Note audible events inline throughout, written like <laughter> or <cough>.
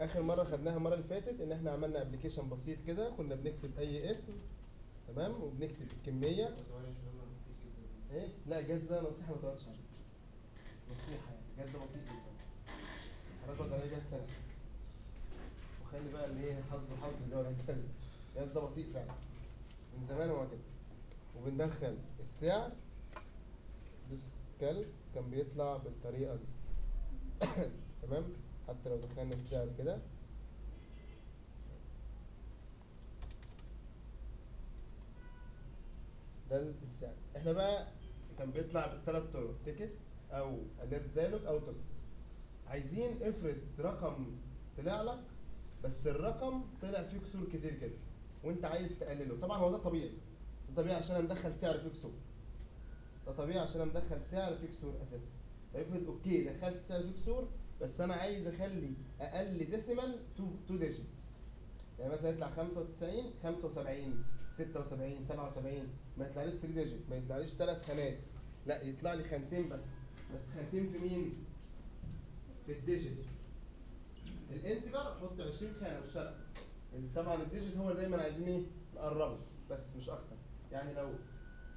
آخر مرة خدناها المرة اللي فاتت إن إحنا عملنا ابلكيشن بسيط كده كنا بنكتب أي اسم تمام؟ وبنكتب الكمية. إيه؟ لا الجهاز ده نصيحة ما تقعدش نصيحة يعني الجهاز ده بطيء جدا. حضرتك اقعد عليه جهاز تاني. وخلي بقى اللي هي حظه حظه اللي هو الجهاز ده. الجهاز ده بطيء فعلا. من زمان هو كده. وبندخل السعر. دوس كالك كان بيطلع بالطريقة دي. <coughs> تمام؟ حتى لو دخلنا السعر كده. ده السعر. إحنا بقى كان بيطلع بالثلاث طرق text أو alert dialog أو توست. عايزين افرض رقم طلع لك بس الرقم طلع فيه كسور كتير كده وأنت عايز تقلله. طبعا هو ده طبيعي. ده طبيعي عشان أنا مدخل سعر فيه كسور. ده طبيعي عشان أنا مدخل سعر فيه كسور أساسا. افرض okay دخلت سعر فيه كسور بس أنا عايز أخلي أقل decimal 2 2 digit يعني مثلا يطلع 95 75 76 77 ما يطلعليش 3 digit ما يطلعليش ثلاث خانات. لا يطلع لي خانتين بس. بس خانتين في مين؟ في ال digit ال integer حط 20 خانة مش طبعا ال digit هو اللي دايما عايزين إيه؟ نقربه. بس مش أكتر. يعني لو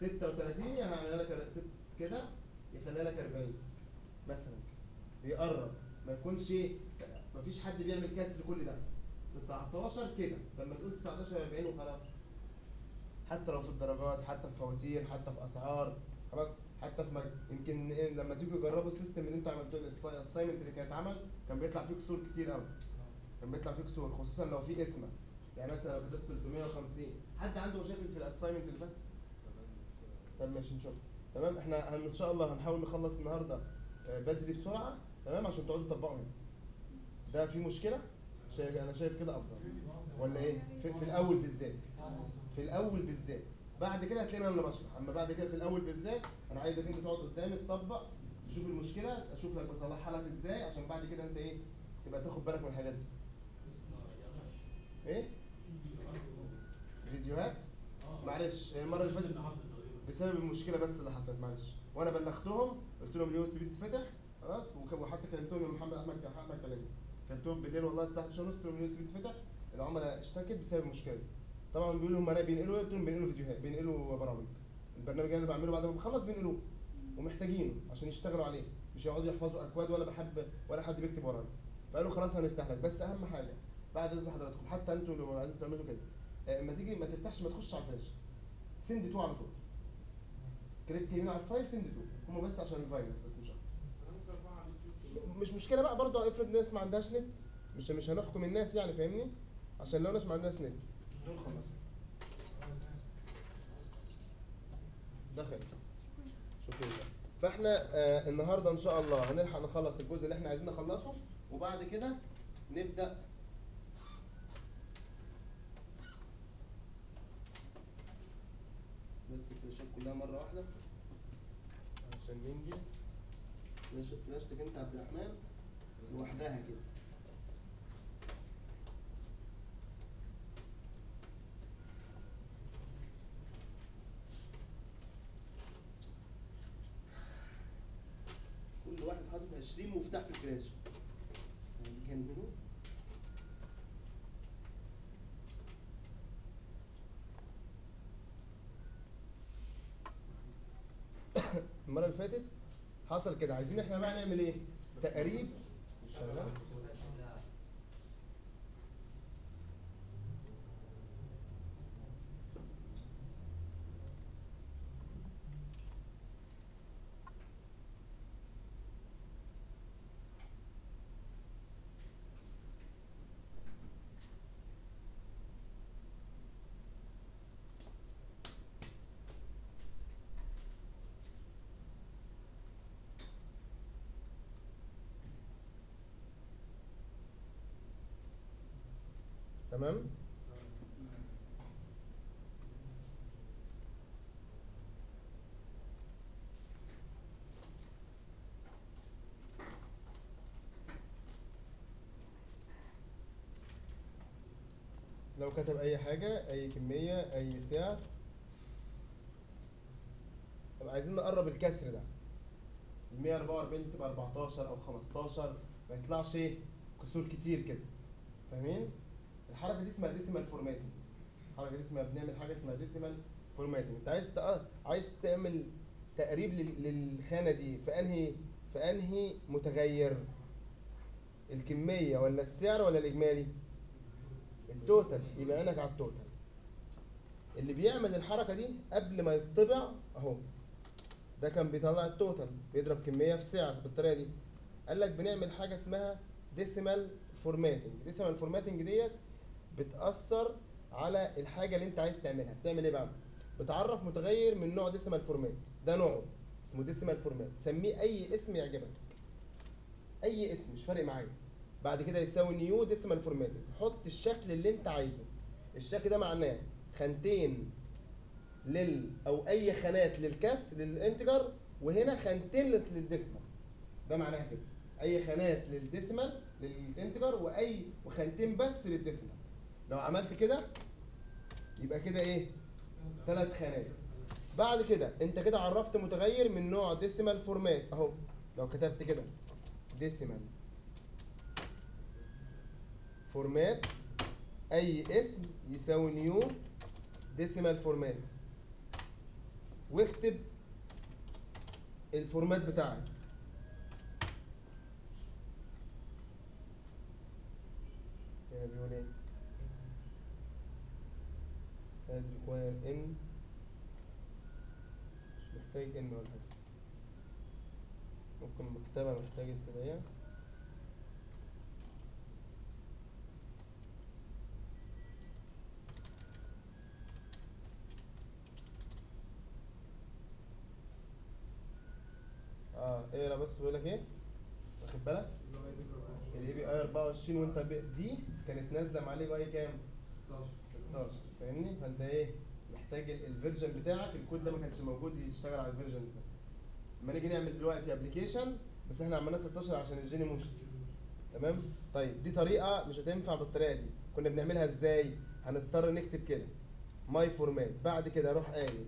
36 يا هعملها لك كده يخليها لك 40 مثلا. بيقرب ما يكونش إيه مفيش حد بيعمل كسر كل ده. 19 كده. لما تقول 19 40 وخلاص. حتى لو في الدرجات حتى في فواتير حتى في أسعار. خلاص. حتى في مج... يمكن لما تيجوا تجربوا ال system اللي أنتوا عملتوه ال assignment اللي كان اتعمل كان بيطلع فيه كسور كتير قوي كان بيطلع فيه كسور خصوصا لو في اسمه. يعني مثلا لو كتبت 350 حد عنده مشاكل في الاساينمنت اللي فات؟ طب ماشي نشوف. تمام. إحنا إن شاء الله هنحاول نخلص النهارده آه، بدري بسرعة. تمام؟ عشان تقعدوا تطبقوا. هنا ده في مشكلة؟ شايف أنا شايف كده أفضل. ولا إيه؟ في, في الأول بالذات. في الأول بالذات. بعد كده هتلاقيني أنا اللي بشرح. أما بعد كده في الأول بالذات أنا عايزك أنت تقعد قدامي تطبق تشوف المشكلة أشوف لك بصلحها لك إزاي عشان بعد كده أنت إيه؟ تبقى تاخد بالك من الحاجات دي. إيه؟ فيديوهات؟ معلش. المرة اللي فاتت بسبب المشكلة بس اللي حصلت معلش. وأنا بلغتهم قلت لهم ال USB تتفتح خلاص وحتى كلمتهم يا محمد أحمد أحمد كلمني كلمتهم بالليل والله الساعة 11 ونص قلت لهم تتفتح العملاء اشتكت بسبب المشكلة دي. طبعا بيقولوا هم بينقلوا قلت لهم بينقلوا فيديوهات بينقلوا برامج. البرنامج اللي أنا بعمله بعد ما بخلص بينقلوه ومحتاجينه عشان يشتغلوا عليه مش يقعدوا يحفظوا أكواد ولا بحب ولا حد بيكتب ورانا فقالوا خلاص هنفتح لك. بس أهم حاجة بعد إذن حضراتكم حتى أنتوا لو عايزين تعملوا كده آه، اما تيجي ما تفتحش ما تخش على الفلاش. send to على طول. كليك يمين على ال file send to. هم بس عشان الفيروس بس مش مشكلة بقى برضه افرض ناس ما عندهاش نت مش مش هنحكم الناس يعني فاهمني؟ عشان لو ناس ما عندهاش نت. دول خلاص. ده خلص. شكرا. فاحنا آه النهارده إن شاء الله هنلحق نخلص الجزء اللي إحنا عايزين نخلصه وبعد كده نبدأ. بس الفلاشات كلها مرة واحدة عشان ننجز. فلاشتك انت عبد الرحمن لوحدها كده. كل واحد حاطط 20 مفتاح في الفلاش. جنبه المرة اللي فاتت حصل كده عايزين إحنا بقى نعمل إيه تقريب شغال لو كتب أي حاجة أي كمية أي سعر طب عايزين نقرب الكسر ده. ال 144 تبقى 14 أو 15 ما يطلعش إيه؟ كسور كتير كده. فاهمين؟ الحركة دي اسمها decimal formatting الحركة دي اسمها بنعمل حاجة اسمها decimal formatting أنت عايز. عايز تعمل تقريب لل... للخانة دي في أنهي في أنهي متغير؟ الكمية ولا السعر ولا الإجمالي؟ ال total يبقى عينك على ال total. اللي بيعمل الحركة دي قبل ما يطبع أهو. ده كان بيطلع ال total بيضرب كمية في سعر بالطريقة دي. قال لك بنعمل حاجة اسمها decimal formatting decimal formatting ديت بتأثر على الحاجة اللي انت عايز تعملها. بتعمل إيه بقى؟ بتعرف متغير من نوع decimal format ده نوعه اسمه decimal format سميه أي اسم يعجبك. أي اسم مش فارق معايا. بعد كده يساوي new decimal formatting حط الشكل اللي انت عايزه. الشكل ده معناه خانتين لل أو أي خانات للكاس لل integer وهنا خانتين لل- لل decimal ده معناها كده. أي خانات لل decimal لل integer وأي وخانتين بس لل decimal لو عملت كده يبقى كده إيه؟ ثلاث خانات. بعد كده أنت كده عرفت متغير من نوع decimal format أهو لو كتبت كده. decimal. format أي اسم يساوي new decimal format واكتب ال format بتاعك. هنا بيقول إيه؟ add require n. مش محتاج n ولا حاجة. ممكن مكتبة محتاج استدعية آه اقرا بس بيقول لك إيه؟ واخد بالك؟ ال API 24 وانت دي كانت نازلة مع ال API كام؟ 16 فاهمني؟ فانت إيه؟ محتاج ال- ال version بتاعك الكود ده ما كانش موجود يشتغل على ال versions ده. لما نيجي نعمل دلوقتي application بس إحنا عملناه 16 عشان ال Genymotion تمام؟ طيب دي طريقة مش هتنفع بالطريقة دي. كنا بنعملها إزاي؟ هنضطر نكتب كده. my format بعد كده أروح قايل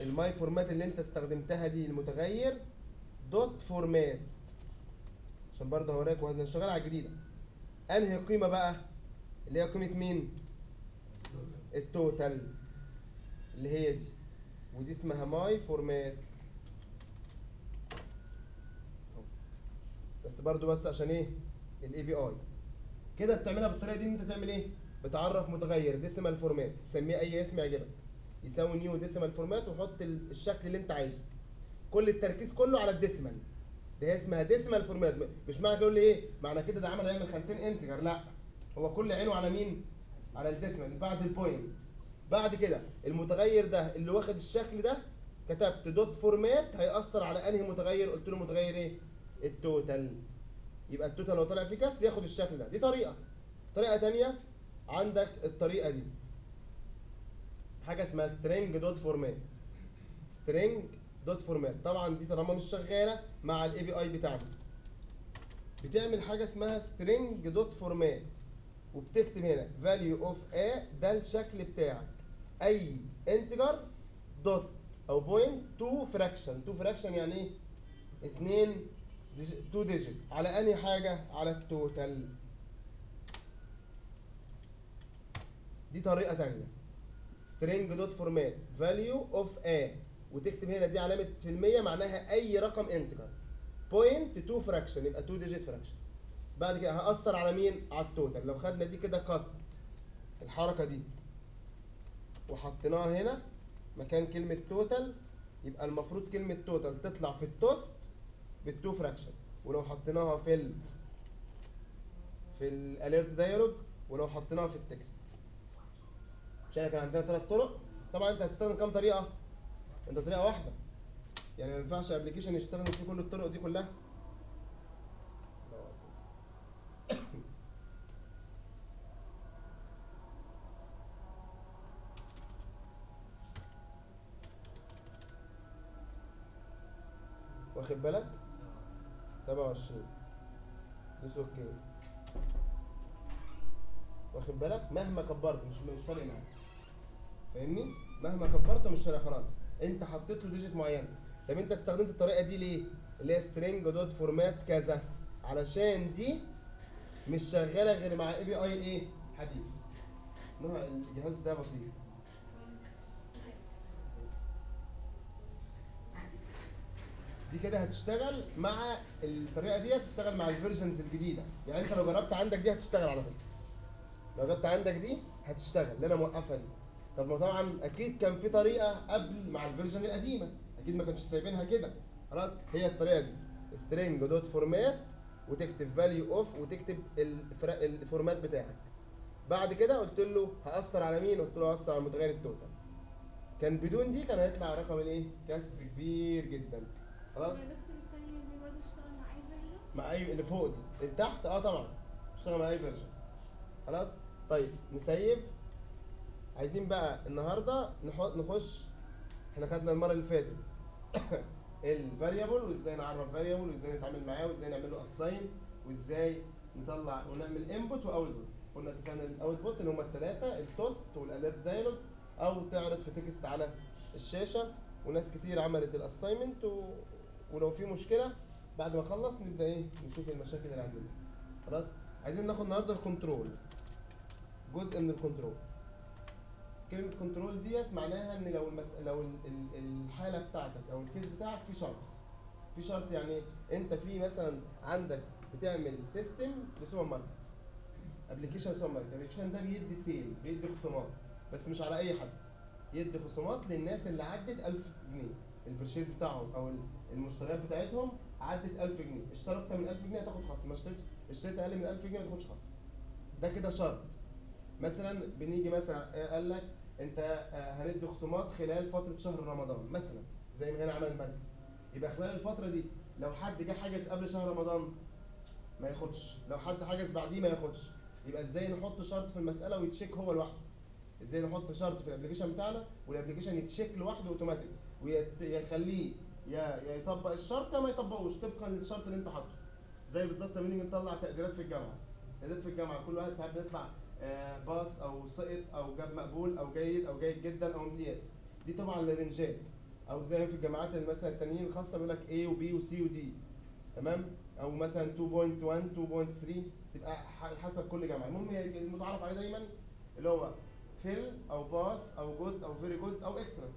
ال my format اللي انت استخدمتها دي المتغير dot format. عشان برضه هوريك وإحنا شغال على الجديده أنهي قيمة بقى؟ اللي هي قيمة مين؟ ال total اللي هي دي. ودي اسمها my format بس برضو بس عشان إيه؟ ال API كده بتعملها بالطريقة دي إن أنت تعمل إيه؟ بتعرف متغير decimal format تسميه أي اسم يعجبك. يساوي new decimal format وحط ال- الشكل اللي أنت عايزه. كل التركيز كله على ال decimal. ده اسمها decimal format مش معنى لي إيه؟ معنى كده ده عمل هيعمل خانتين integer. لا. هو كل عينه على مين؟ على ال decimal بعد ال point. بعد كده المتغير ده اللي واخد الشكل ده كتبت dot format هيأثر على أنهي متغير؟ قلت له متغير إيه؟ ال total يبقى ال total لو طلع فيه كسر ياخد الشكل ده. دي طريقة. طريقة تانية عندك الطريقة دي. حاجة اسمها string dot format string dot format. طبعا دي طالما مش شغالة مع ال API بتاعنا. بتعمل حاجة اسمها string dot format. وبتكتب هنا value of a ده الشكل بتاعك. أي integer dot أو point two fraction two fraction يعني إيه؟ اتنين two digit على أنهي حاجة؟ على ال total دي طريقة تانية. string dot format. value of a. وتكتب هنا دي علامة في المية معناها أي رقم integer. point two fraction يبقى two digit fraction بعد كده هأثر على مين؟ على ال total لو خدنا دي كده cut الحركة دي وحطيناها هنا مكان كلمة total يبقى المفروض كلمة total تطلع في ال toast بال two fraction ولو حطيناها في ال في ال alert dialog ولو حطيناها في ال text مش كان عندنا ثلاث طرق. طبعا أنت هتستخدم كام طريقة؟ انت طريقة واحدة. يعني ما ينفعش application يستخدم فيه كل الطرق دي كلها. واخد بالك؟ 27 دوس OK واخد بالك؟ مهما كبرت مش مش فارق معاك. فاهمني؟ مهما كبرته مش فارق خلاص. انت حطيت له digit معين. طب انت استخدمت الطريقة دي ليه؟ اللي هي string dot format كذا. علشان دي مش شغالة غير مع API إيه حديث. نوع الجهاز ده بطيء. دي كده هتشتغل مع الطريقة دي هتشتغل مع ال versions الجديدة. يعني انت لو جربت عندك دي هتشتغل على فكرة. لو جبت عندك دي هتشتغل اللي أنا موقفها دي. طب ما طبعا أكيد كان في طريقة قبل مع ال version القديمة. أكيد ما كانش سايبينها كده. خلاص هي الطريقة دي. String dot format وتكتب value of وتكتب ال format بتاعك. بعد كده قلت له هأثر على مين؟ قلت له هأثر على المتغير ال total كان بدون دي كان هيطلع رقم الايه كسر كبير جدا. خلاص؟ مع أي اللي فوق دي. اللي تحت؟ آه طبعا. اشتغل مع أي version خلاص؟ طيب نسيب. عايزين بقى النهارده نخش. إحنا خدنا المرة اللي فاتت <coughs> ال variable وازاي نعرف variable وازاي نتعامل معاه وازاي نعمل له assign وازاي نطلع ونعمل input و output قلنا اتفقنا ال output اللي هم الثلاثه ال toast وال alert dialog أو تعرض في text على الشاشة. وناس كتير عملت ال assignment و... ولو في مشكلة بعد ما أخلص نبدأ إيه؟ نشوف المشاكل اللي عندنا. خلاص؟ عايزين ناخد النهارده ال control جزء من ال control كلمة control ديت معناها إن لو المس... لو ال- ال- الحالة بتاعتك أو ال case بتاعك في شرط. في شرط يعني؟ أنت في مثلا عندك بتعمل system لسوبر ماركت application سوبر ماركت ال application ده بيدي sale بيدي خصومات. بس مش على أي حد. يدي خصومات للناس اللي عدت 1000 جنيه. ال purchase بتاعهم أو ال- المشتريات بتاعتهم عدت 1000 جنيه. اشترى أكتر من 1000 جنيه هتاخد خصم. ما اشتريت اشتريت أقل من 1000 جنيه ما تاخدش خصم. ده كده شرط. مثلا بنيجي مثلا قال لك انت آه، هندي خصومات خلال فترة شهر رمضان مثلا زي ما هنا عمل المركز يبقى خلال الفترة دي لو حد جه حجز قبل شهر رمضان ما ياخدش. لو حد حجز بعديه ما ياخدش. يبقى إزاي نحط شرط في المسألة وي check هو لوحده؟ إزاي نحط شرط في ال application بتاعنا وال application ي check لوحده اوتوماتيك ويخليه يا يطبق الشرط يا ما يطبقوش. طبقا للشرط اللي انت حاطه. زي بالظبط لما نيجي نطلع تقديرات في الجامعة. تقديرات في الجامعة كل واحد ساعات بيطلع pass أو سقط أو جاب مقبول أو جيد أو جيد جدا أو امتياز. دي طبعا لل range ات أو زي في الجامعات مثلا التانيين الخاصة بيقول لك A وB وC و D تمام؟ أو مثلا 2.1 2.3 تبقى حسب كل جامعة. المهم المتعارف عليه دايما اللي هو fail أو pass أو good أو very good أو excellent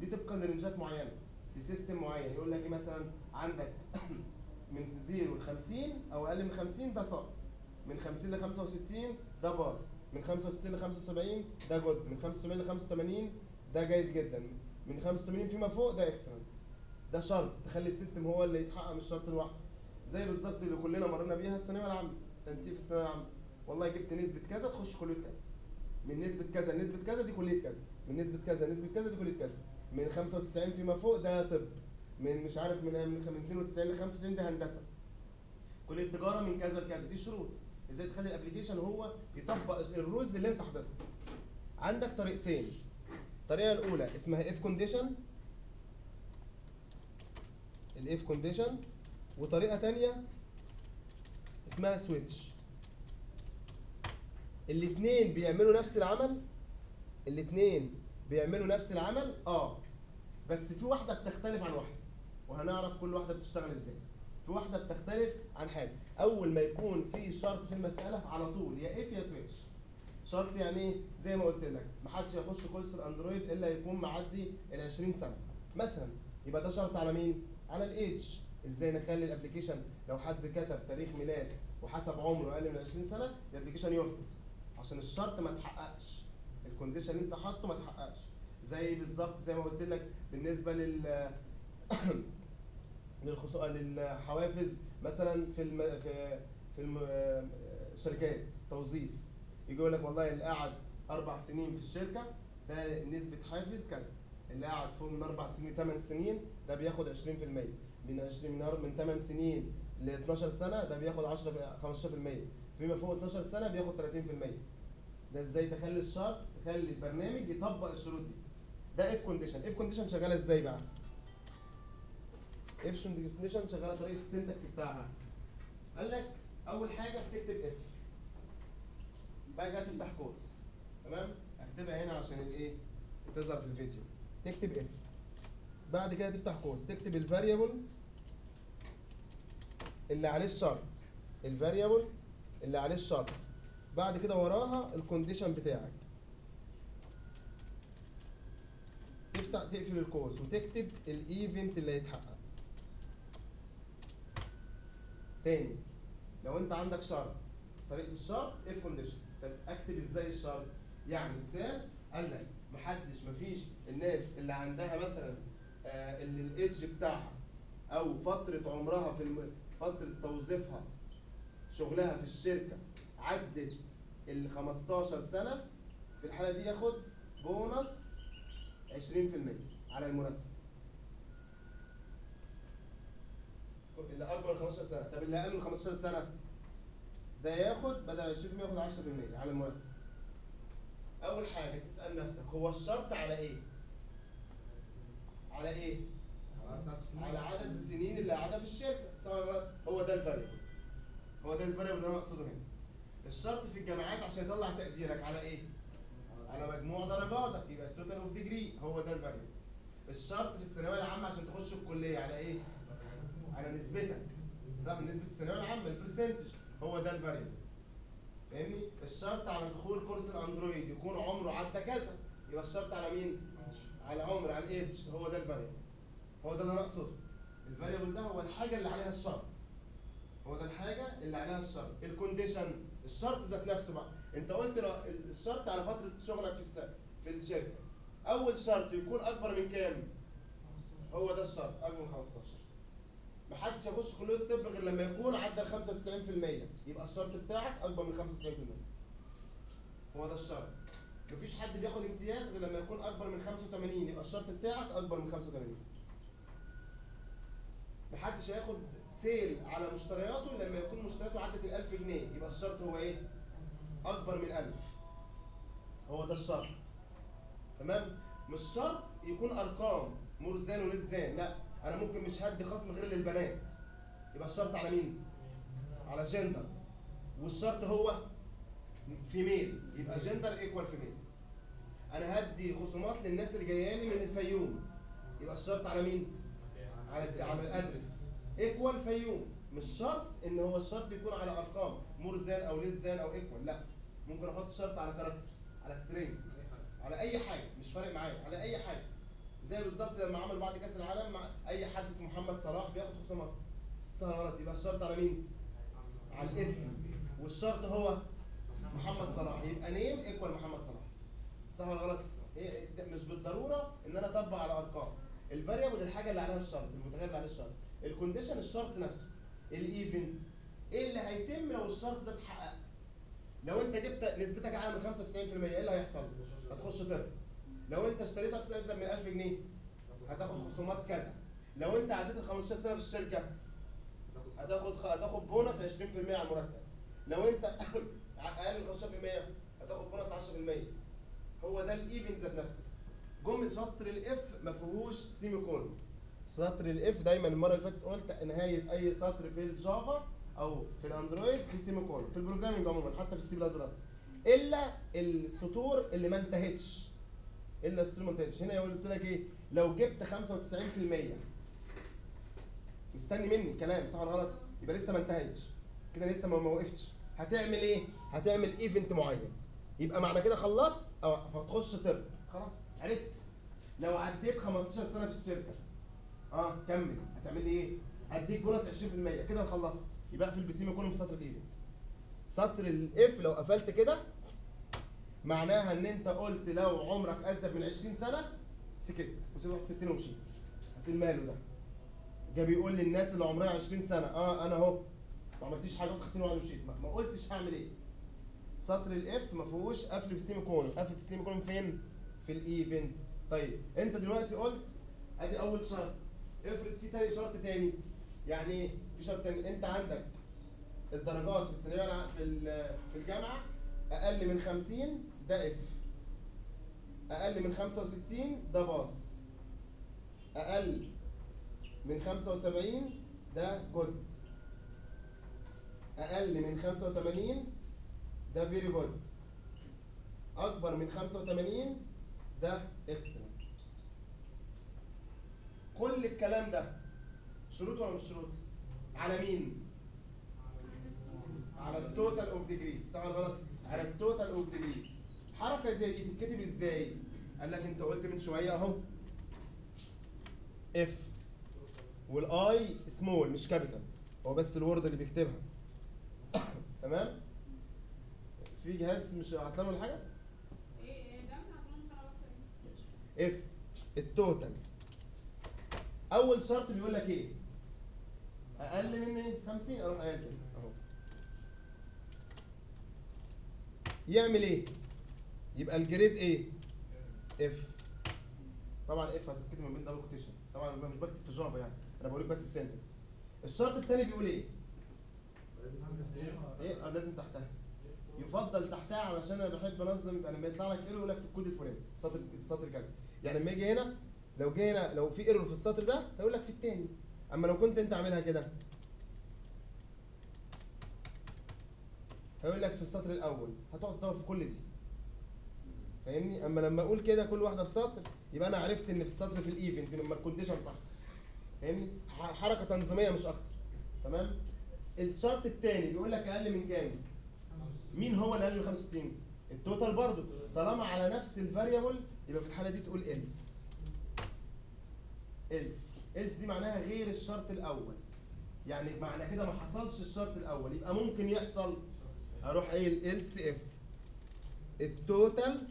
دي طبقا ل range ات معينه ل system معين. يقول لك إيه مثلا؟ عندك <coughs> من 0 ل 50 أو أقل من 50 ده ساقط من 50 ل 65 ده pass. من 65 ل 75 ده good من 75 ل 85 ده جيد جدا. من 85 فيما فوق ده excellent ده شرط. تخلي ال system هو اللي يتحقق من الشرط لوحده زي بالظبط اللي كلنا مرينا بيها الثانوية العامة. تنسيق في الثانوية العامة. والله جبت نسبة كذا تخش كلية كذا. من نسبة كذا لنسبة كذا دي كلية كذا. من نسبة كذا لنسبة كذا دي كلية كذا. من 95 فيما فوق ده طب. من مش عارف من من 92 ل 95 ده هندسة. كلية تجارة من كذا لكذا. دي شروط. إزاي تخلي ال application هو يطبق ال rules اللي انت حاططها. عندك طريقتين. الطريقة الأولى اسمها if condition ال if condition وطريقة تانية اسمها switch الاثنين بيعملوا نفس العمل؟ الاثنين بيعملوا نفس العمل؟ آه. بس في واحدة بتختلف عن واحدة. وهنعرف كل واحدة بتشتغل إزاي. في واحدة بتختلف عن حاجة. أول ما يكون في شرط في المسألة على طول. يا if يا switch شرط يعني إيه؟ زي ما قلت لك. محدش يخش كورس الاندرويد إلا يكون معدي ال 20 سنة. مثلا يبقى ده شرط على مين؟ على الايدج إزاي نخلي ال application لو حد كتب تاريخ ميلاد وحسب عمره أقل من 20 سنة ال application يرفض. عشان الشرط ما اتحققش ال condition اللي أنت حاطه ما اتحققش زي بالظبط زي ما قلت لك بالنسبة لل. <coughs> للحوافز مثلا في الم... في في الم... الشركات توظيف يجي يقول لك والله اللي قعد أربع سنين في الشركة ده نسبة حافز كذا اللي قعد فوق من أربع سنين ثمان سنين ده بياخد 20% من 20 من من 8 سنين ل 12 سنة ده بياخد 10 15% فيما فوق 12 سنة بياخد 30% ده إزاي تخلي الشرط تخلي البرنامج يطبق الشروط دي؟ ده if condition if condition شغاله إزاي بقى؟ if condition شغاله طريقه ال syntax بتاعها. قال لك أول حاجة بتكتب if بعد كده تفتح قوس تمام؟ اكتبها هنا عشان الايه؟ تظهر في الفيديو. تكتب if بعد كده تفتح قوس تكتب ال variable اللي عليه الشرط. ال variable اللي عليه الشرط. بعد كده وراها ال condition بتاعك. تفتح تقفل القوس وتكتب ال event اللي هيتحقق. تاني. لو انت عندك شرط طريقة الشرط if condition طب اكتب إزاي الشرط؟ يعني مثال قال لك محدش مفيش الناس اللي عندها مثلا آه اللي الإيدج بتاعها أو فترة عمرها في الم... فترة توظيفها شغلها في الشركة عدت ال 15 سنة في الحالة دي ياخد بونص 20% على المرتب اللي اكبر من 15 سنة. طب اللي أقل من 15 سنة ده ياخد بدل 20% ياخد 10% على المرتب. أول حاجة تسأل نفسك هو الشرط على إيه؟ على إيه؟ على عدد السنين اللي قاعدة في الشركة؟ هو ده ال variable. هو ده ال variable اللي أنا أقصده هنا. الشرط في الجامعات عشان يطلع تقديرك على إيه؟ على مجموع درجاتك يبقى ال total of degree هو ده ال variable. الشرط في الثانوية العامة عشان تخش الكلية على إيه؟ على نسبتك. صح نسبة الثانوية العامة ال percentage هو ده ال variable فاهمني؟ الشرط على دخول كورس الأندرويد يكون عمره عدى كذا يبقى الشرط على مين؟ على عمر على ال age هو ده ال variable هو ده اللي أنا أقصده. ال variable ده هو الحاجة اللي عليها الشرط. هو ده الحاجة اللي عليها الشرط. ال condition الشرط ذات نفسه بقى. أنت قلت الشرط على فترة شغلك في الس... في الشركة أول شرط يكون أكبر من كام؟ هو ده الشرط أكبر من 15 محدش يخش كلية الطب غير لما يكون عدى ال 95% يبقى الشرط بتاعك أكبر من 95% هو ده الشرط. مفيش حد بياخد امتياز غير لما يكون أكبر من 85 يبقى الشرط بتاعك أكبر من 85 محدش هياخد سيل على مشترياته لما يكون مشترياته عدت ال 1000 جنيه. يبقى الشرط هو إيه؟ أكبر من 1000 هو ده الشرط. تمام؟ مش شرط يكون أرقام مرزان ولزان لا. أنا ممكن مش هدي خصم غير للبنات. يبقى الشرط على مين؟ على جندر والشرط هو female يبقى gender equal female أنا هدي خصومات للناس اللي جاية من الفيوم. يبقى الشرط على مين؟ على على ال address. equal فيوم. مش شرط إن هو الشرط يكون على أرقام. more than أو less than أو equal لا. ممكن أحط شرط على character على string على أي حاجة. مش فارق معايا. على أي حاجة. زي بالظبط لما عمل بعد كأس العالم مع أي حد اسمه محمد صلاح بياخد خصومات غلط يبقى الشرط على مين؟ على الاسم والشرط هو محمد صلاح. يبقى name equal محمد صلاح. صح ولا غلط مش بالضرورة إن أنا أطبق على أرقام. ال variable الحاجة اللي عليها الشرط المتغير اللي عليه الشرط ال condition الشرط نفسه. ال event إيه اللي هيتم لو الشرط ده اتحقق؟ لو أنت جبت نسبتك أعلى من 95% إيه اللي هيحصل؟ هتخش طب. لو انت اشتريت اقصى ازيد من 1000 جنيه هتاخد خصومات كذا. لو انت عديت ال 15 سنة في الشركة هتاخد هتاخد بونص 20% على المرتب. لو انت <coughs> أقل من 15% هتاخد بونص 10% هو ده ال event ذات نفسه. جمله سطر ال if ما فيهوش semicolon سطر ال if دايما المرة اللي فاتت قلت نهايه أي سطر في الجافا أو في الأندرويد في semicolon في ال programming عموما حتى في السي بلس بلس. إلا السطور اللي ما انتهتش. إلا انتهتش هنا قلت لك إيه؟ لو جبت 95% مستني مني كلام صح ولا غلط؟ يبقى لسه ما انتهتش. كده لسه ما وقفتش هتعمل إيه؟ هتعمل event معين. يبقى معنى كده خلصت؟ آه فتخش طب. خلاص عرفت. لو عديت 15 سنة في الشركة. آه كمل. هتعمل لي إيه؟ هديك بونص 20% كده خلصت. يبقى اقفل ب semicolon بسطر ال event سطر ال if لو قفلت كده معناها ان انت قلت لو عمرك ازيد من 20 سنة سكت. وسيب رحت 60 ومشيت هتقول ماله ده. جه بيقول للناس اللي عمرها 20 سنة آه أنا أهو. ما عملتيش حاجة رحت 60 ومشيت. ما, قلتش هعمل إيه. سطر ال if ما فيهوش قفل بال semicolon قفل ال semicolon فين؟ في ال event طيب أنت دلوقتي قلت أدي أول شرط. افرض في تاني شرط تاني. يعني إيه في شرط تاني. أنت عندك الدرجات في الثانوية في الجامعة أقل من 50 ده F أقل من 65 ده pass. أقل من 75 ده good. أقل من 85 ده very good أكبر من 85 ده excellent كل الكلام ده شروط ولا مش شروط؟ على مين؟ على ال total of degree صح ولا غلط؟ على ال total of degree حركة زي دي تتكتب إزاي؟ قال لك أنت قلت من شوية أهو. if وال I small مش capital هو بس ال Word اللي بيكتبها. <coughs> تمام؟ في جهاز مش عطلان ولا حاجة؟ if ال total أول شرط بيقول لك إيه؟ أقل من إيه 50 أروح قايل كده. أهو. يعمل إيه؟ يبقى ال grade إيه F طبعا F هتتكتب من بين double quotation طبعا مش بكتب في جافا يعني. أنا بقول لك بس ال syntax الشرط الثاني بيقول إيه؟ إيه؟ آه لازم تحتها. يفضل تحتها علشان أنا بحب أنظم يبقى لما يطلع لك error يقول لك في الكود الفلاني. السطر السطر كذا. يعني لما يجي هنا لو جه هنا لو في error في السطر ده هيقول لك في الثاني أما لو كنت أنت عاملها كده هيقول لك في السطر الأول. هتقعد تدور في كل دي. فاهمني؟ أما لما أقول كده كل واحدة في سطر يبقى أنا عرفت إن في السطر في ال event لما ال condition صح فاهمني؟ حركة تنظيمية مش أكتر. تمام؟ الشرط الثاني بيقول لك أقل من كام؟ مين هو اللي أقل من 65 ال total برضو طالما على نفس ال variable يبقى في الحالة دي تقول else. Else. Else دي معناها غير الشرط الأول. يعني معنى كده ما حصلش الشرط الأول. يبقى ممكن يحصل. أروح قايل else if. ال total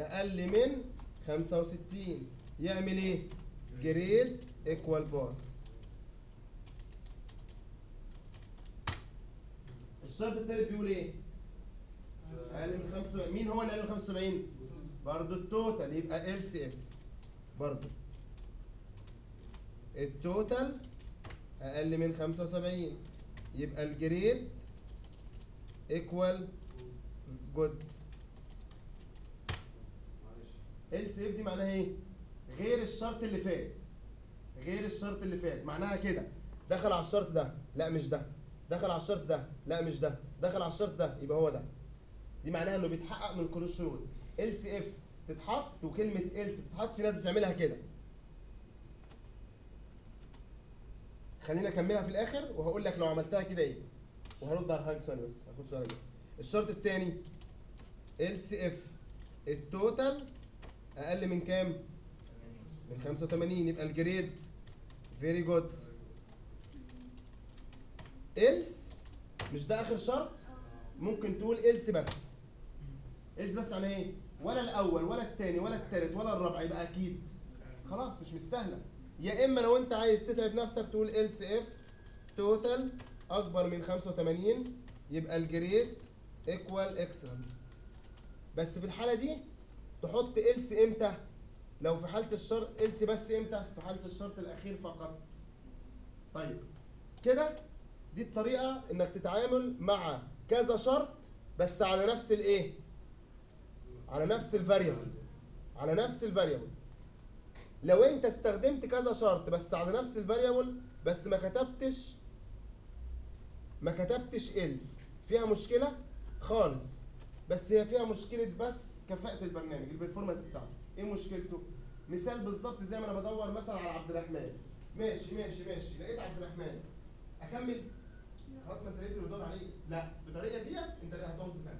أقل من 65 يعمل إيه؟ grade equal pass الشرط الثالث بيقول إيه؟ أقل من 75 مين هو اللي أقل من 75 برضه ال total يبقى else if برضه ال total أقل من 75 يبقى ال grade equal good else if دي معناها إيه؟ غير الشرط اللي فات. غير الشرط اللي فات. معناها كده. دخل على الشرط ده. لا مش ده. دخل على الشرط ده. لا مش ده. دخل على الشرط ده. يبقى هو ده. دي معناها انه بيتحقق من كل الشروط. ال else if تتحط وكلمة else تتحط في ناس بتعملها كده. خلينا أكملها في الآخر وهقول لك لو عملتها كده إيه؟ وهرد على حضرتك ثانية بس. هاخد سؤال الشرط الثاني ال else if ال total أقل من كام؟ من 85 يبقى ال grade. very good else مش ده آخر شرط؟ ممكن تقول else بس. else بس يعني إيه؟ ولا الأول ولا الثاني ولا الثالث ولا الرابع. يبقى أكيد. خلاص مش مستاهلة. يا إما لو أنت عايز تتعب نفسك تقول else if total أكبر من 85 يبقى ال grade equal excellent. بس في الحالة دي تحط else إمتى؟ لو في حالة الشرط else بس إمتى؟ في حالة الشرط الأخير فقط. طيب كده دي الطريقة إنك تتعامل مع كذا شرط بس على نفس الإيه؟ على نفس ال variable على نفس ال variable لو أنت استخدمت كذا شرط بس على نفس ال variable بس ما كتبتش ما كتبتش else فيها مشكلة؟ خالص. بس هي فيها مشكلة بس كفاءة البرنامج ال performance بتاعته إيه مشكلته؟ مثال بالظبط زي ما أنا بدور مثلا على عبد الرحمن. ماشي ماشي ماشي. لقيت عبد الرحمن. أكمل؟ خلاص ما أنت لقيت اللي بدور عليه. لا بالطريقة ديت أنت هتقعد تكمل.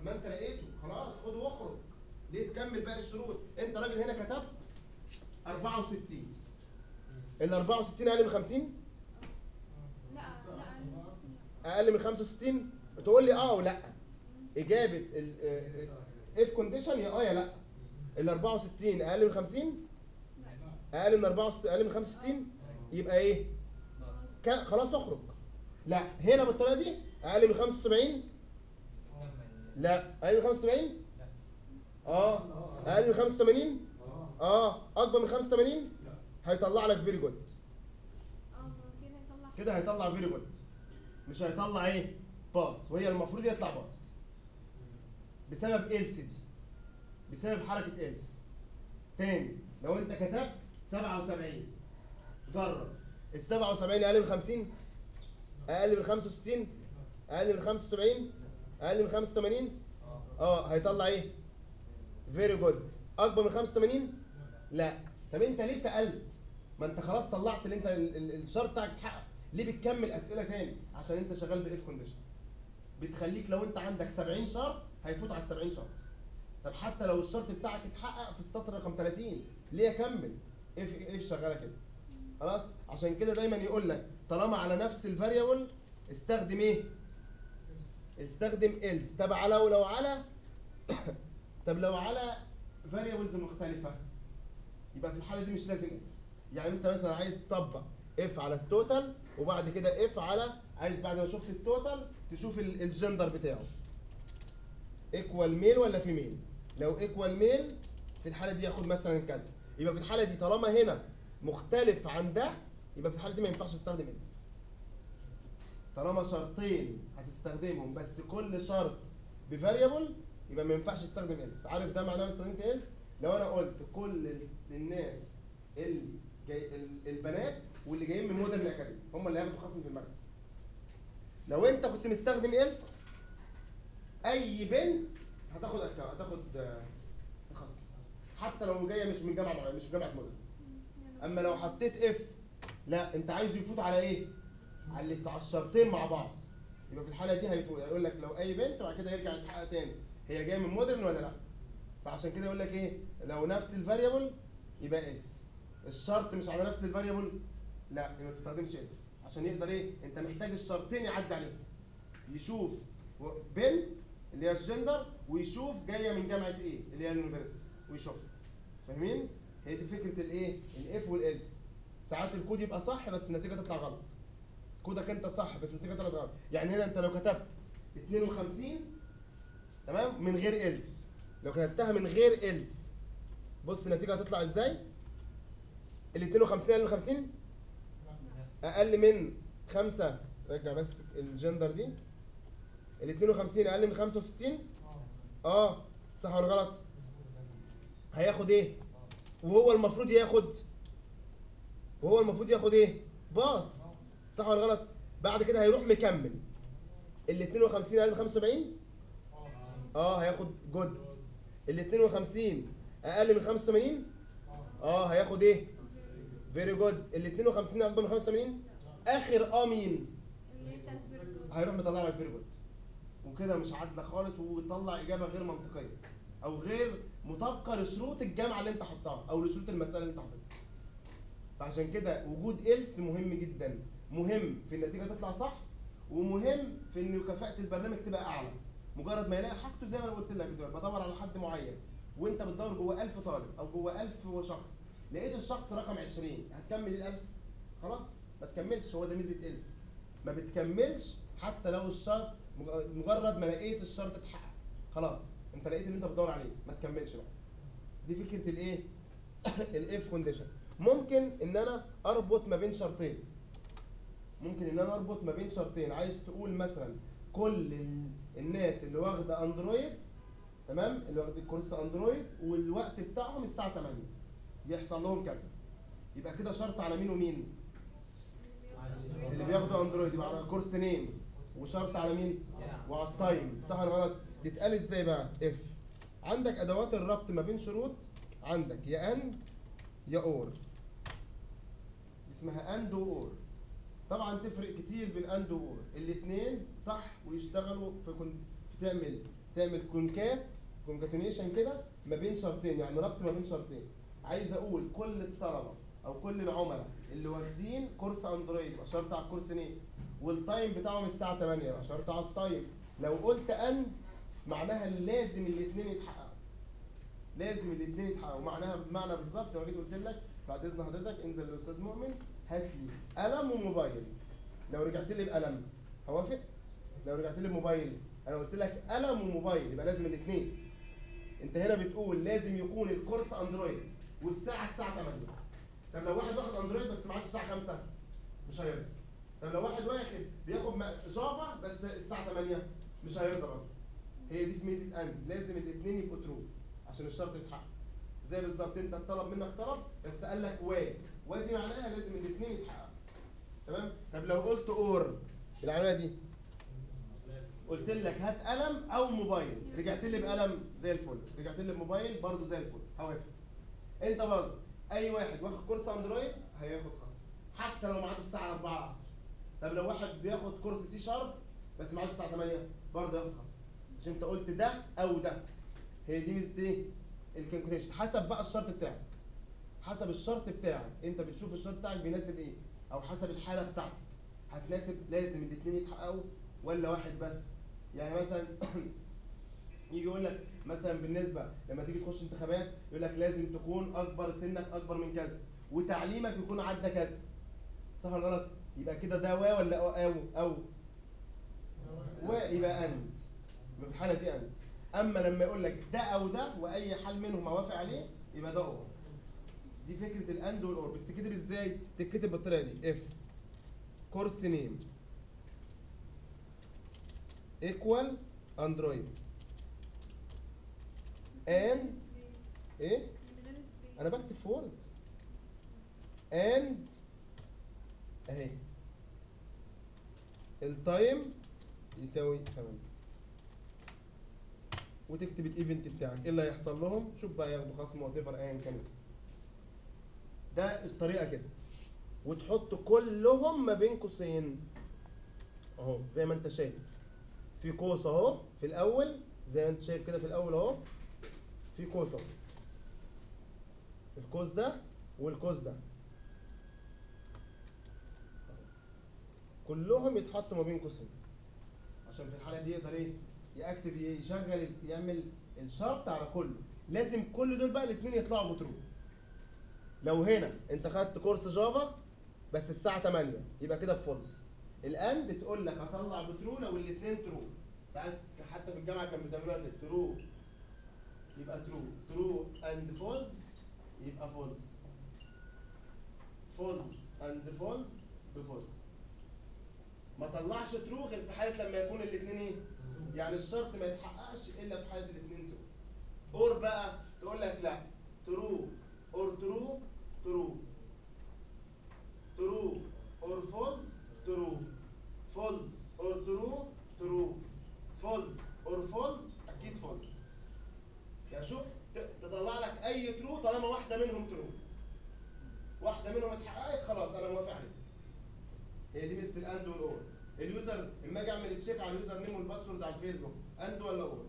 لما أنت لقيته. خلاص خده واخرج. ليه تكمل باقي الشروط؟ أنت راجل هنا كتبت 64 ال 64 أقل من 50 لا لا أقل من 65 تقول لي آه ولا إجابة if condition يا آه يا لأ. ال 64 أقل من 50 أقل من 64 أقل من 65 يبقى إيه؟ خلاص أخرج. لأ هنا بالطريقة دي أقل من 75 لأ. أقل من 75 آه. أقل من 85 آه. أكبر من 85 هيطلع لك very good كده هيطلع. very good مش هيطلع إيه؟ pass وهي المفروض يطلع pass بسبب else دي. بسبب حركة else. تاني لو أنت كتبت 77 جرب. ال 77 أقل من 50 أقل من 65 أقل من 75 أقل من 85 آه هيطلع إيه؟ very good أكبر من 85 لا. طب أنت ليه سألت؟ ما أنت خلاص طلعت اللي ال- الشرط بتاعك اتحقق. ليه بتكمل أسئلة تاني؟ عشان أنت شغال ب if condition. بتخليك لو أنت عندك 70 شرط هيفوت على ال 70 شرط طب حتى لو الشرط بتاعك اتحقق في السطر رقم 30 ليه أكمل؟ if if شغالة كده؟ خلاص؟ عشان كده دايما يقول لك طالما على نفس ال variable استخدم إيه؟ استخدم else. طب على ولو على <coughs> طب لو على variables مختلفة يبقى في الحالة دي مش لازم else. يعني أنت مثلا عايز تطبق if على ال total وبعد كده if على عايز بعد ما شفت ال total تشوف ال- الجندر بتاعه. equal male ولا female لو equal male في الحالة دي ياخد مثلا كذا. يبقى في الحالة دي طالما هنا مختلف عن ده يبقى في الحالة دي ما ينفعش استخدم else طالما شرطين هتستخدمهم بس كل شرط ب variable يبقى ما ينفعش استخدم else عارف ده معناه استخدمت else لو أنا قلت كل ال- الناس اللي البنات واللي جايين من مودرن اكاديمي هم اللي هياخدوا خصم في المركز. لو أنت كنت مستخدم else أي بنت هتاخد هتاخد آه، خصم حتى لو جاية مش من جامعة مش من جامعة مودرن أما لو حطيت if لا أنت عايزه يفوت على إيه؟ على على الشرطين مع بعض. يبقى في الحالة دي هيفوت. هيقول لك لو أي بنت وبعد كده يرجع يتحقق تاني. هي جاية من مودرن ولا لأ؟ فعشان كده يقول لك إيه؟ لو نفس ال variable يبقى else الشرط مش على نفس ال variable لا يبقى ما تستخدمش else عشان يقدر إيه؟ أنت محتاج الشرطين يعدي عليك. يشوف بنت اللي هي الجندر ويشوف جاية من جامعة إيه؟ اللي هي ال university. ويشوفها فاهمين؟ هي دي فكرة الايه ال if وال else ساعات الكود يبقى صح بس النتيجة تطلع غلط. كودك أنت صح بس النتيجة طلعت غلط. يعني هنا أنت لو كتبت 52 تمام؟ من غير else. لو كتبتها من غير else بص النتيجة هتطلع إزاي؟ ال 52 أقل من 50 أقل من 5 رجع بس الجندر دي. ال 52 أقل من 65 آه. صح ولا غلط؟ هياخد إيه؟ وهو المفروض ياخد وهو المفروض ياخد إيه؟ باص. صح ولا غلط؟ بعد كده هيروح مكمل. ال 52 أقل من 75 آه هياخد جود. ال 52 أقل من 85 آه هياخد إيه؟ very good ال 52 أكبر من 85 آخر آه مين هيروح مطلع لك very good وكده مش عادلة خالص وبيطلع إجابة غير منطقية أو غير مطابقة لشروط الجامعة اللي أنت حطها أو لشروط المسألة اللي أنت حاططها فعشان كده وجود else مهم جدا. مهم في النتيجة تطلع صح ومهم في إن كفاءة البرنامج تبقى أعلى. مجرد ما يلاقي حاجته زي ما أنا قلت لك بدور على حد معين وأنت بتدور جوه 1000 طالب أو جوه 1000 شخص لقيت الشخص رقم 20 هتكمل ال 1000 خلاص ما تكملش هو ده ميزة else. ما بتكملش حتى لو الشرط مجرد ما لقيت الشرط اتحقق. خلاص انت لقيت اللي انت بتدور عليه. ما تكملش بقى. دي فكرة الايه؟ <coughs> ال if condition ممكن ان أنا اربط ما بين شرطين. ممكن ان أنا اربط ما بين شرطين. عايز تقول مثلا كل ال- الناس اللي واخدة Android تمام؟ اللي واخدين كورس Android والوقت بتاعهم الساعة 8 يحصل لهم كذا. يبقى كده شرط على مين ومين؟ اللي بياخدوا Android. يبقى على ال course name. وشرط على مين؟ وعلى ال time. صح ولا غلط؟ دي اتقال إزاي بقى؟ if عندك أدوات الربط ما بين شروط؟ عندك. يا and يا or اسمها and و or طبعا تفرق كتير بين and و or الاثنين صح ويشتغلوا في كن... في تعمل تعمل concat concatenation كده ما بين شرطين. يعني ربط ما بين شرطين. عايز أقول كل الطلبة أو كل العملاء اللي واخدين كورس Android يبقى شرط على ال course name وال time بتاعهم الساعة 8 يبقى شرط على ال time. لو قلت and معناها لازم الاثنين يتحققوا. لازم الاثنين يتحققوا. معناها بمعنى بالظبط لو جيت قلت لك بعد إذن حضرتك انزل للأستاذ مؤمن هات لي قلم وموبايل. لو رجعت لي بقلم. هوافق لو رجعت لي بموبايل. أنا قلت لك قلم وموبايل يبقى لازم الاثنين أنت هنا بتقول لازم يكون الكورس أندرويد والساعة الساعة 8 طب لو واحد واخد أندرويد بس معاه الساعة 5 مش هيرضى. طب لو واحد واخد بياخد جافا بس الساعة 8 مش هيرضى برضه. هي دي في ميزة and لازم الاثنين يبقوا true عشان الشرط يتحقق. زي بالظبط انت طلب منك طلب بس قال لك واد وادي معناها لازم الاثنين يتحققوا. تمام؟ طب لو قلت or العلامه دي. قلت لك هات قلم أو موبايل. رجعت لي بقلم زي الفل. رجعت لي بموبايل برضه زي الفل. هوافق. انت برضه أي واحد واخد كورس Android هياخد خصم حتى لو معاده الساعة 4 العصر طب لو واحد بياخد كورس C Sharp بس معاده الساعة 8 برضه ياخد خصم عشان انت قلت ده أو ده. هي دي ميزة إيه؟ ال calculation. حسب بقى الشرط بتاعك. حسب الشرط بتاعك. انت بتشوف الشرط بتاعك بيناسب إيه؟ أو حسب الحالة بتاعتك. هتناسب لازم الاثنين يتحققوا ولا واحد بس؟ يعني مثلا <clears throat> يجي يقول لك مثلا بالنسبة لما تيجي تخش انتخابات يقول لك لازم تكون أكبر سنك أكبر من كذا وتعليمك يكون عدى كذا. صح ولا غلط؟ يبقى كده ده and ولا or ويبقى and. يبقى في الحالة دي and. أما لما يقول لك ده أو ده وأي حال منهم اوافق عليه يبقى ده or دي فكرة ال and وال or. بتتكتب إزاي؟ تتكتب بالطريقة دي. if course name equal Android and إيه؟ أنا بكتب فولد and أهي. ال time يساوي 8 وتكتب ال event بتاعك. إيه اللي هيحصل لهم؟ شوف بقى ياخدوا خصم whatever ايا كان ده الطريقة كده. وتحط كلهم ما بين قوسين. أهو زي ما أنت شايف. في قوس أهو في الأول. زي ما أنت شايف كده في الأول أهو. في قوس أهو. القوس ده والقوس ده. كلهم يتحطوا ما بين قوسين عشان في الحالة دي يقدر إيه؟ يأكتف يشغل يعمل الشرط على كله. لازم كل دول بقى الاثنين يطلعوا ب true لو هنا أنت خدت كورس Java بس الساعة 8 يبقى كده false. ال and تقول لك هطلع ب true لو الاثنين true ساعات حتى في الجامعة كانوا بيعملوها كده true يبقى true true and false يبقى false. false and false ب false. ما طلعش true غير في حالة لما يكون الاثنين إيه؟ يعني الشرط ما يتحققش إلا في حالة الاثنين true or بقى تقول لك لا. true. or true. true. true. or false true. false or true. true. false or false أكيد false يعني شوف تطلع لك أي true طالما واحدة منهم true واحدة منهم اتحققت خلاص أنا موافق عليها هي دي ميزه ال and وال or ال user إما أجي أعمل check على ال user name وال password على الفيسبوك. and ولا or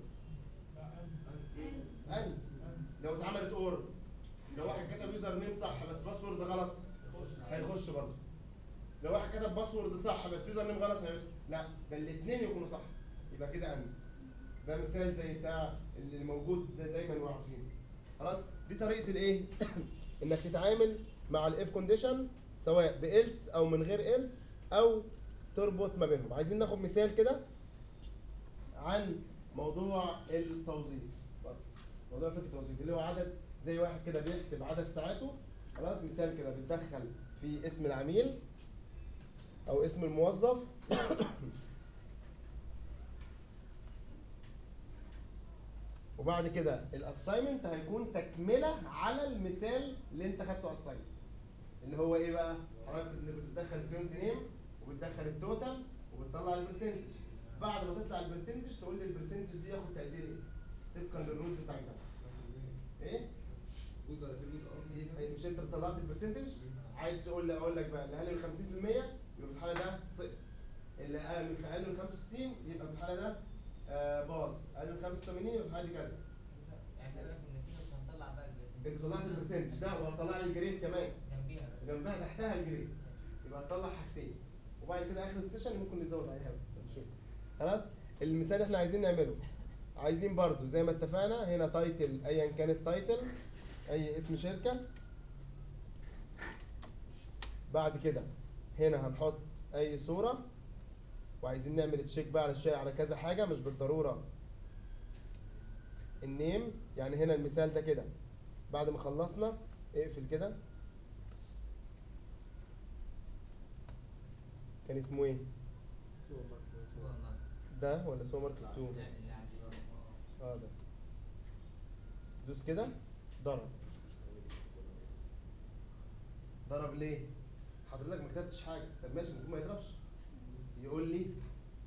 and لو اتعملت or لو واحد كتب user name صح بس password غلط هيخش برضه. لو واحد كتب password صح بس user name غلط هيخش لا ده الاثنين يكونوا صح. يبقى كده and. ده مثال زي بتاع اللي موجود دايما وعارفينه خلاص؟ دي طريقة الإيه؟ <coughs> إنك تتعامل مع ال if condition سواء ب else أو من غير else. أو تربط ما بينهم. عايزين ناخد مثال كده عن موضوع التوظيف. موضوع فكرة التوظيف اللي هو عدد زي واحد كده بيحسب عدد ساعاته خلاص مثال كده بتدخل في اسم العميل أو اسم الموظف. <coughs> وبعد كده ال assignment هيكون تكملة على المثال اللي انت خدته assignment اللي هو إيه بقى؟ حضرتك بتدخل student name وبتدخل ال total وبتطلع ال percentage بعد ما تطلع ال percentage تقول لي ال percentage دي ياخد تقدير إيه؟ طبقا لل rules بتاع الجامعة إيه مش أنت طلعت ال percentage عايز تقول لي أقول لك بقى اللي أقل من 50% يبقى في الحالة ده سقط اللي أقل من أقل من 65 يبقى في الحالة ده آه pass. أقل من 85 يبقى في الحالة دي كذا. يعني النتيجه هنطلع بقى أنت طلعت ال percentage ده وهتطلع لي ال grade كمان. جنبيها جنبها تحتها ال grade يبقى هتطلع حاجتين. وبعد كده آخر ال session ممكن نزود عليها نشوف خلاص؟ المثال اللي إحنا عايزين نعمله. عايزين برضو زي ما اتفقنا هنا title ايا كان ال title أي اسم شركة. بعد كده هنا هنحط أي صورة. وعايزين نعمل check بقى على الشيء على كذا حاجة مش بالضرورة ال name يعني هنا المثال ده كده. بعد ما خلصنا اقفل كده. كان اسمه إيه؟ ده ولا سوبر ماركت 2 لا اللي عندي آه ده. دوس كده. ضرب. ضرب ليه؟ حضرتك ما كتبتش حاجة. طب ماشي المفروض ما يضربش. يقول لي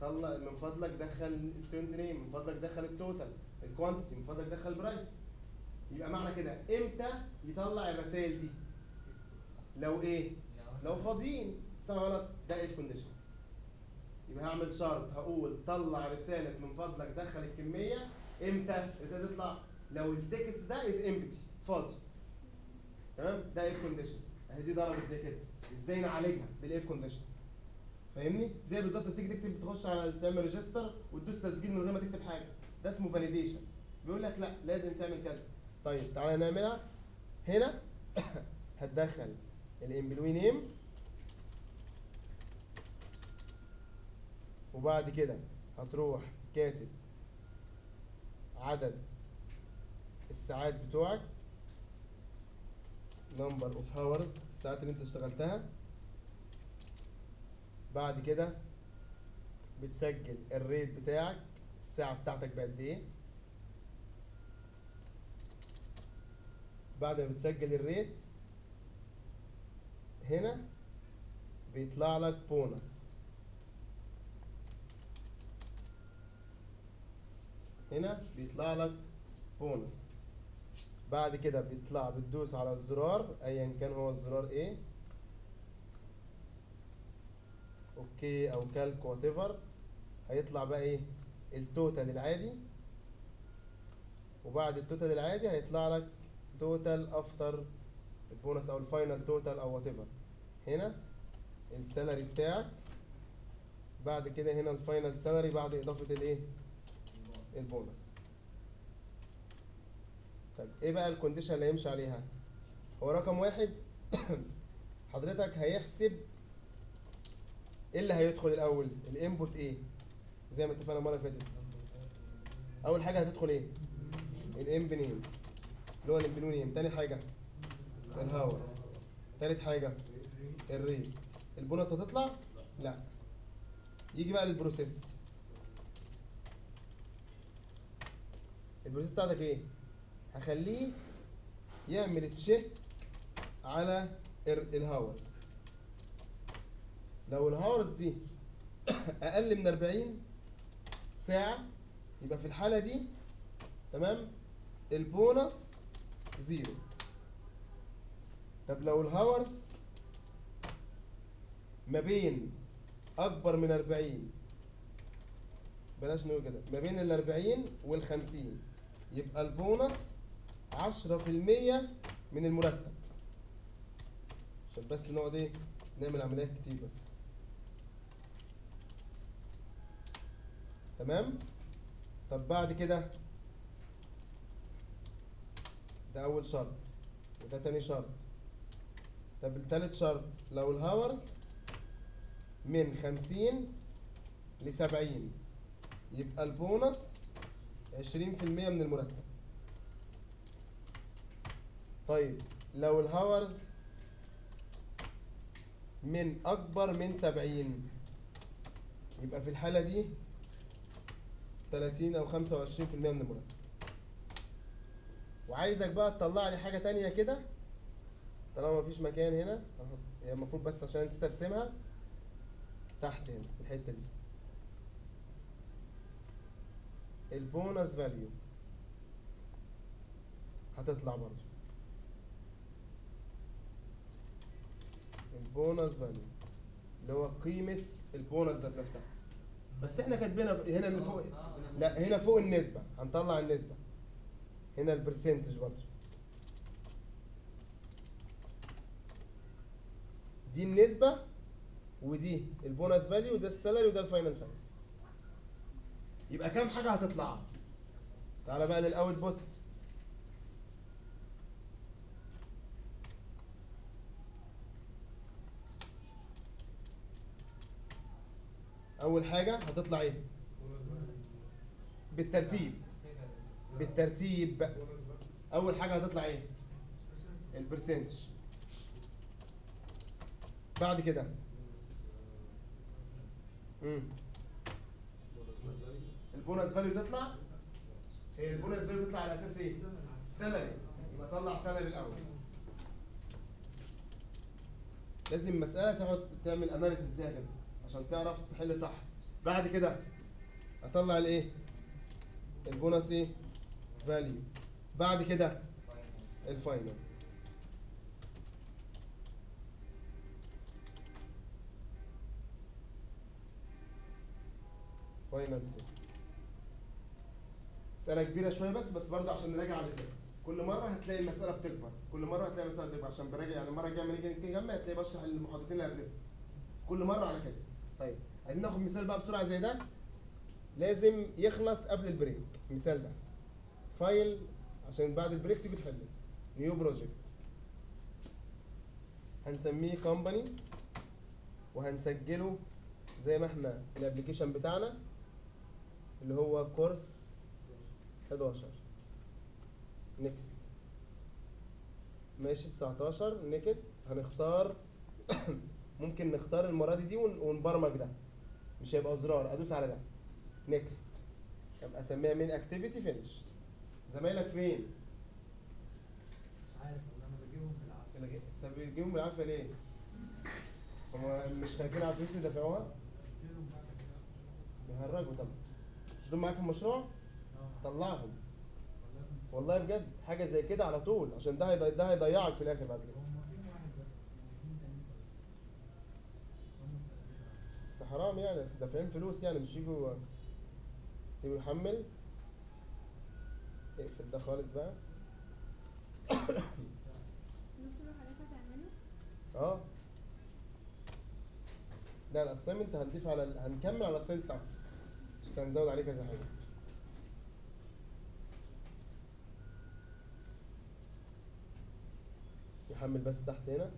طلع من فضلك دخل ال student name من فضلك دخل ال total ال quantity من فضلك دخل ال price يبقى معنى كده إمتى يطلع الرسائل دي؟ لو إيه؟ لو فاضيين. صح غلط ده if condition يبقى هعمل شرط هقول طلع رسالة من فضلك دخل الكمية إمتى؟ الرساله تطلع. لو ال text ده is empty فاضي. تمام؟ ده if condition أهي دي ضربت زي كده. إزاي نعالجها؟ بال if condition فاهمني؟ زي بالظبط تيجي تكتب تخش على تعمل register وتدوس تسجيل من غير ما تكتب حاجة. ده اسمه validation بيقول لك لا لازم تعمل كذا. طيب تعالى نعملها. هنا <coughs> هتدخل ال employee name وبعد كده هتروح كاتب عدد الساعات بتوعك. Number of hours الساعات اللي انت اشتغلتها. بعد كده بتسجل الريت بتاعك الساعة بتاعتك بقد إيه. بعد ما بتسجل الريت هنا بيطلع لك بونص هنا بيطلع لك بونص بعد كده بيطلع بتدوس على الزرار ايا كان هو الزرار إيه؟ okay أو calc whatever هيطلع بقى إيه؟ ال total العادي. وبعد ال total العادي هيطلع لك total after ال bonus أو ال final total أو whatever هنا ال salary بتاعك. بعد كده هنا ال final salary بعد إضافة الإيه؟ البونص. طيب إيه بقى ال condition اللي هيمشي عليها؟ هو رقم واحد <coughs> حضرتك هيحسب إيه اللي هيدخل الأول؟ ال input إيه؟ زي ما اتفقنا المرة اللي فاتت. أول حاجة هتدخل إيه؟ ال emp name اللي هو ال employee name تاني حاجة ال hours تالت حاجة ال rate. البونص هتطلع؟ لا. يجي بقى لل process. ال process بتاعتك إيه؟ هخليه يعمل check على ال- ال hours. لو ال hours دي <coughs> أقل من 40 ساعة يبقى في الحالة دي تمام؟ ال bonus zero. طب لو ال hours ما بين أكبر من 40 بلاش نقول كده ما بين ال 40 وال 50 يبقى البونص 10% من المرتب. عشان بس نقعد إيه نعمل عمليات كتير بس. تمام؟ طب بعد كده ده أول شرط وده تاني شرط. طب التالت شرط لو الهاورز من خمسين لسبعين يبقى البونص عشرين في المية من المرتب. طيب لو الهاورز من أكبر من سبعين يبقى في الحالة دي تلاتين أو خمسة وعشرين في المية من المرتب. وعايزك بقى تطلع لي حاجة تانية كده. طالما مفيش مكان هنا هي المفروض بس عشان تسترسمها تحت هنا في الحتة دي. ال bonus value هتطلع برضو ال bonus value اللي هو قيمة البونص ذات نفسها. بس إحنا كاتبينها هنا اللي فوق لا هنا فوق النسبة. هنطلع النسبة. هنا ال percentage برضو دي النسبة ودي ال bonus value وده ال salary وده ال final salary يبقى كام حاجة هتطلع؟ تعالى بقى لل output. أول حاجة هتطلع إيه؟ بالترتيب. بالترتيب. أول حاجة هتطلع إيه؟ ال percentage. بعد كده. امم ال bonus value تطلع؟ هي ال bonus value تطلع على أساس إيه؟ ال salary يبقى طلع salary الأول. لازم مسألة تقعد تعمل analysis ليها كده عشان تعرف تحل صح. بعد كده أطلع الإيه؟ البونص إيه؟ value. بعد كده ال final. final sal مسألة كبيرة شوية بس بس برضه عشان نراجع على فات كل مرة هتلاقي المسألة بتكبر. كل مرة هتلاقي المسألة بتكبر. عشان براجع يعني المرة الجاية لما نيجي نكمل هتلاقي بشرح المحاضرتين اللي قبلهم. كل مرة على كده. طيب عايزين ناخد مثال بقى بسرعة زي ده؟ لازم يخلص قبل ال break. المثال ده. file عشان بعد ال break تيجي تحله new project هنسميه company وهنسجله زي ما إحنا ال application بتاعنا اللي هو course 11 next ماشي 19 next هنختار <coughs> ممكن نختار المرة دي دي ون- ونبرمج ده. مش هيبقى زرار. أدوس على ده. next يبقى أسميها main activity finish زمايلك فين؟ مش عارف والله أنا بجيبهم بالعافية. طب يجيبهم بالعافية ليه؟ هما مش خايفين على الفلوس اللي دفعوها؟ بيهرجوا. طب مش دول معاك في المشروع؟ طلعهم والله بجد حاجة زي كده على طول عشان ده. ده هيضيعك في الآخر بعد كده بس حرام يعني بس دافعين فلوس يعني مش يجوا سيبه يحمل اقفل ده خالص بقى؟ آه لا ال assignment هنضيف على. هنكمل على ال assignment بتاعته بس هنزود عليه كذا حاجة يحمل بس تحت هنا.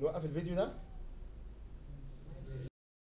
نوقف الفيديو ده.